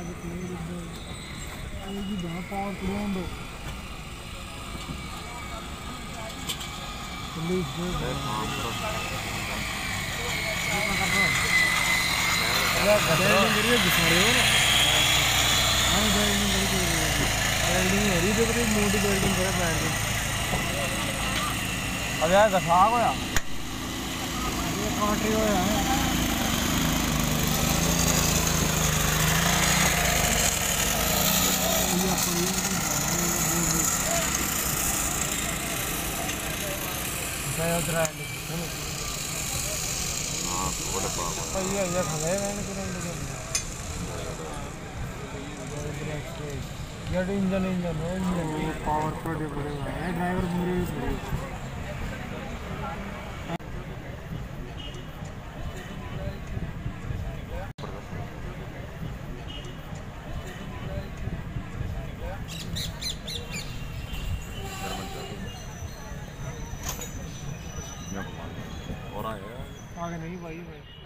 ആദ്യത്തേത് എഴുതി പാർക്കുണ്ടോ अब यार घसा होया काटे होया ये engine engine engine engine power तो डिपेंड है। ड्राइवर पूरे ਬੜੇ और आया आगे नहीं भाई भाई